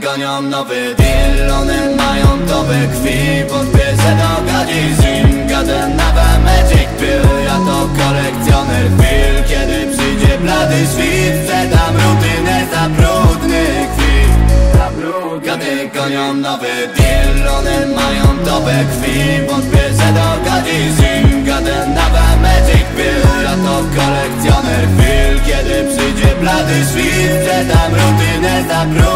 Gonią nowy deal, one mają dobre krwi Podpiszę do gadzi zim, gadę na magic pill. Ja to kolekcjoner chwil, kiedy przyjdzie blady świt Sprzedam rutynę za brudny kwit Gady gonią nowy deal, one mają dobre krwi Podpiszę do gadzi zim, gadę na magic pill. Ja to kolekcjoner chwil, kiedy przyjdzie blady świt Sprzedam rutynę za brudny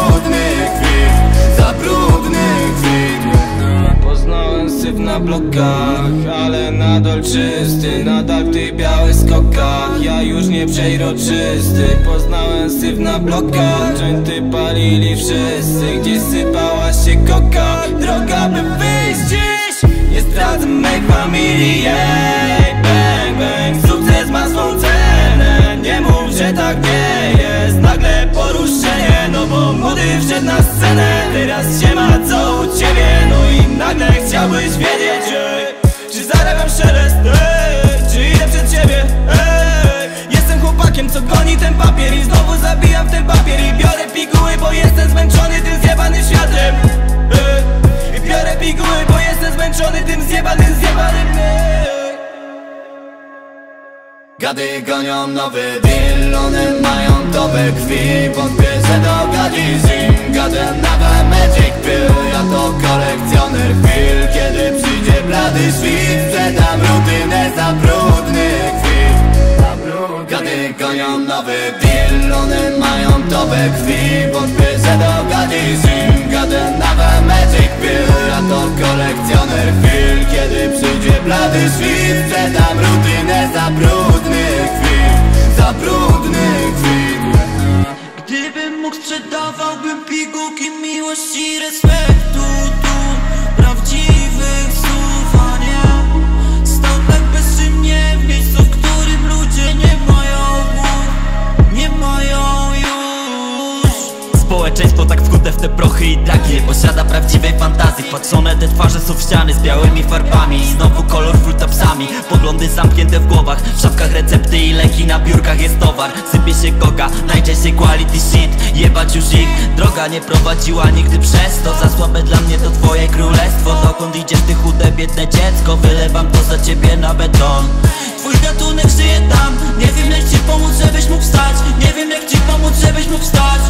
ale nadal czysty Nadal w tych białych skokach, ja już nie przejroczysty Poznałem syf na blokach, jointy palili wszyscy Gdzieś sypała się koka, droga by wyjść dziś Nie zdradzę mej familii, ej, bang, bang Sukces ma swą cenę, nie mów, że tak nie jest. Nagle poruszenie, no bo młody wszedł na scenę. Teraz się ma co nagle chciałbyś wiedzieć, ej, Czy zarabiam szelest, ej, czy idę przed ciebie, ej Jestem chłopakiem, co goni ten papier i znowu zabijam ten papier I biorę piguły, bo jestem zmęczony tym zjebanym światem ej. I biorę piguły, bo jestem zmęczony tym zjebanym, zjebanym. Gady gonią nowy deal, one mają dobre krwi Podpiszę do gadzi zim, gadę na magic pill Ja to kolekcjoner chwil, kiedy przyjdzie blady świt. Sprzedam rutynę za brudny kwit. Gady gonią nowy deal, one mają dobre krwi. Podpiszę do gadzi zim, gadę na magic pill. Ja to kolekcjoner chwil, kiedy przyjdzie blady świt. Sprzedam rutynę za brudny kwit. Za brudny kwit. Gdybym mógł sprzedawałbym pigułki miłości i respektu Społeczeństwo tak wkute w te prochy i dragi Nie posiada prawdziwej fantazji. Patrzone te twarze są w ściany z białymi farbami. Znowu kolor psami. Poglądy zamknięte w głowach. W szafkach recepty i leki na biurkach jest towar. Sypie się koga, najczęściej quality shit. Jebać już ich, droga nie prowadziła nigdy przez to. Za słabe dla mnie to twoje królestwo. Dokąd idziesz ty chude biedne dziecko? Wylewam to za ciebie na beton. Twój gatunek żyje tam. Nie wiem jak ci pomóc, żebyś mógł wstać. Nie wiem jak ci pomóc, żebyś mógł wstać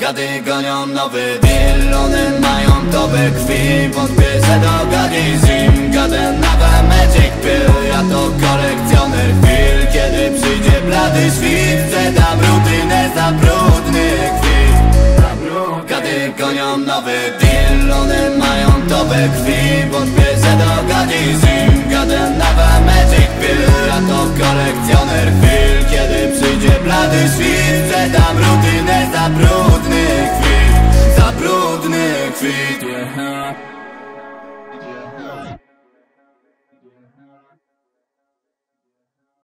Gady gonią nowy deal, one mają dobre krwi Podpiszę do gadzi zim, gadę. Na magic pill Ja to kolekcjoner chwil, kiedy przyjdzie blady świt Sprzedam rutynę za brudny kwit. Gady gonią nowy deal, one mają dobre krwi Podpiszę do gadzi zim, gadę. Na magic pill Ja to kolekcjoner chwil, kiedy with your help.